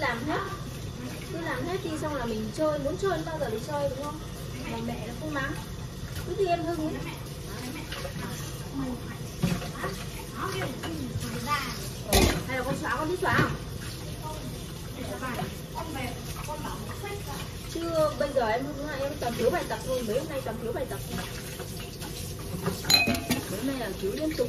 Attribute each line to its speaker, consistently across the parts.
Speaker 1: làm hết. Cứ làm hết đi, xong là mình chơi. Muốn chơi bao giờ đi chơi, đúng không? Mà mẹ nó không mắng. Cứ đi em hưng ấy. Ừ. hay là con xóa, con biết xóa không? Chưa bây giờ em em toàn thiếu bài tập thôi. Mấy hôm nay toàn thiếu bài tập. Mấy hôm nay là thiếu liên tục.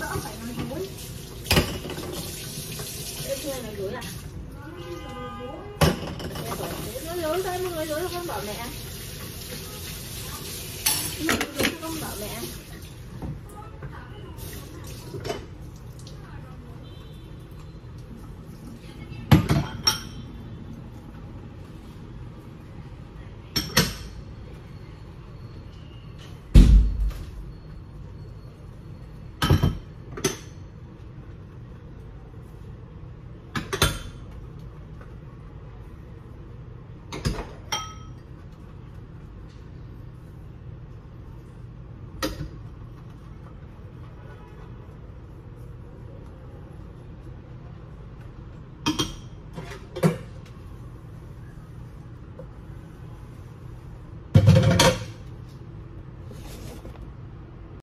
Speaker 2: đỡ, phải nói dối
Speaker 1: em chưa nói dối à nói dối thôi mọi người dối không bảo mẹ nói dối con bảo mẹ